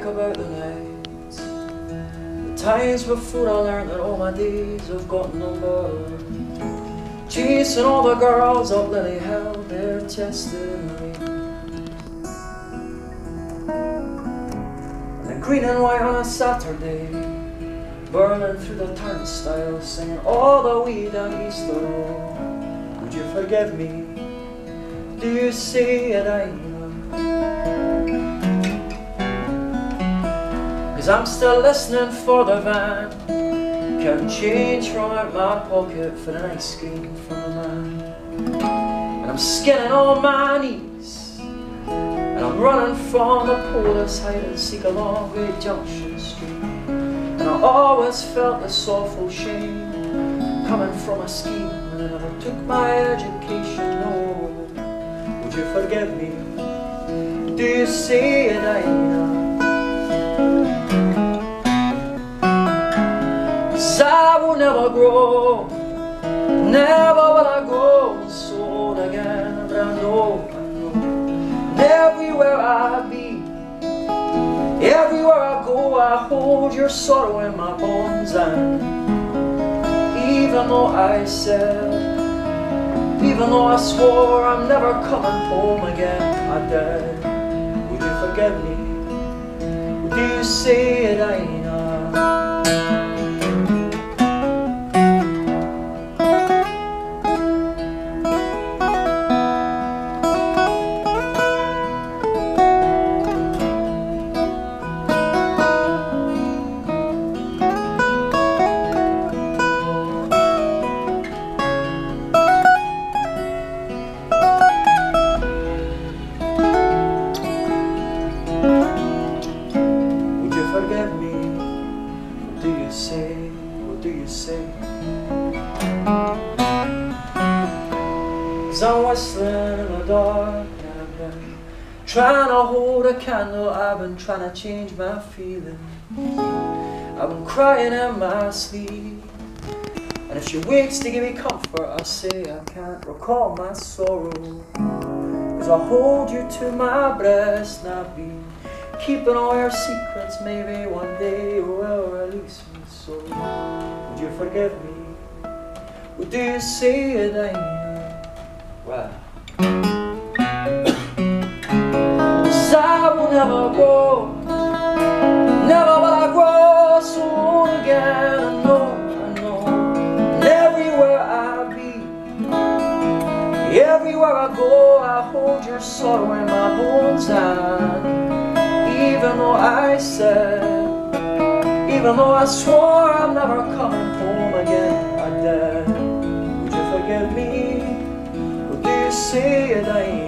think about the nights, the times before I learned that all my days have got numbered. Chasing all the girls up Lily Hill, their chested And the green and white on a Saturday, burning through the turnstile, singing all the way down Easter Road. Would you forgive me? Do you see it, I Cause I'm still listening for the van. Counting change from out my pocket For an ice cream from the man. And I'm skinning on my knees. And I'm running from the police Hide and seek along Great Junction Street. And I always felt this awful shame Coming from a scheme And I never took my education, no Would you forgive me? Do you see it, I know? I will never grow, never will I grow sold again. But I know, I know, everywhere I be, everywhere I go, I hold your sorrow in my bones. And even though I said, even though I swore I'm never coming home again, I died. Would you forgive me? Would you say it, ain't I you say? What do you say? Cause I'm whistling in the dark and I've been trying to hold a candle I've been trying to change my feelings. I've been crying in my sleep. And if she waits to give me comfort I say I can't recall my sorrow. Cause I hold you to my breast and I've been Keeping all your secrets, maybe one day you will release me So, would you forgive me? Would you say it ain't well? Cause I will never grow Never will I grow soon again I know, I know And everywhere I be Everywhere I go I hold your sorrow in my bones and even though I said, even though I swore I'm never coming home again, I did. Would you forgive me? Would you say it ain't